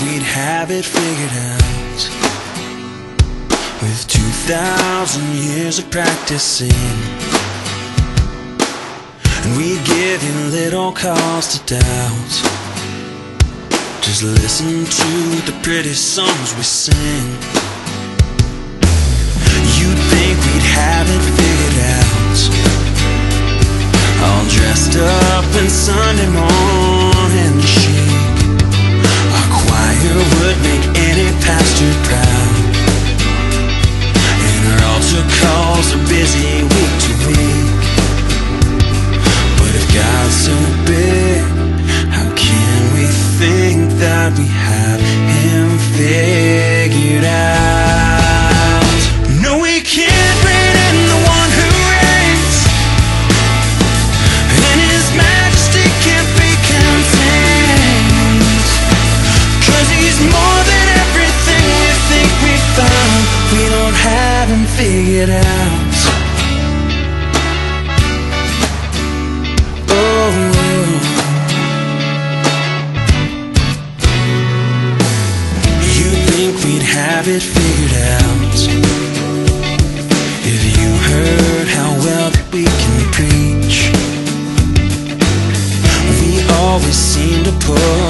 we'd have it figured out. With 2,000 years of practicing. And we'd give you little cause to doubt. Just listen to the pretty songs we sing. figured out oh. You think we'd have it figured out If you heard how well that we can preach We always seem to pull